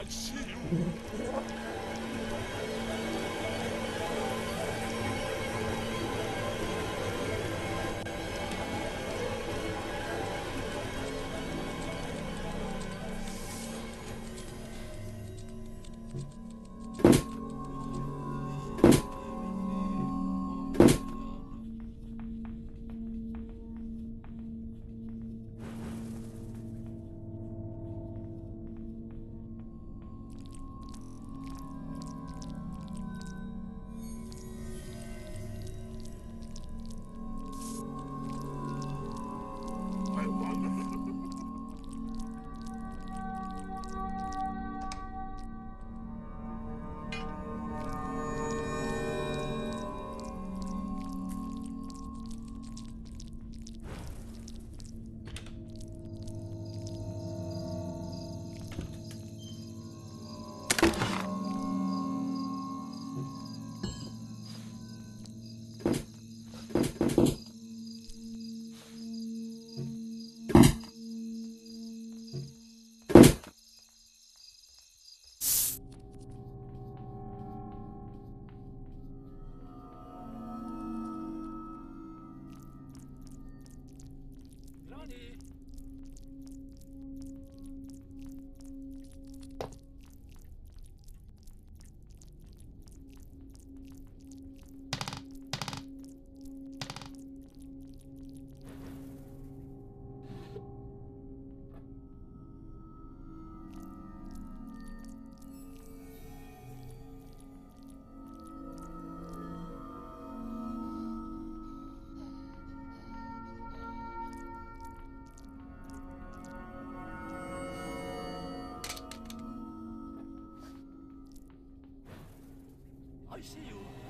I see you. I see you.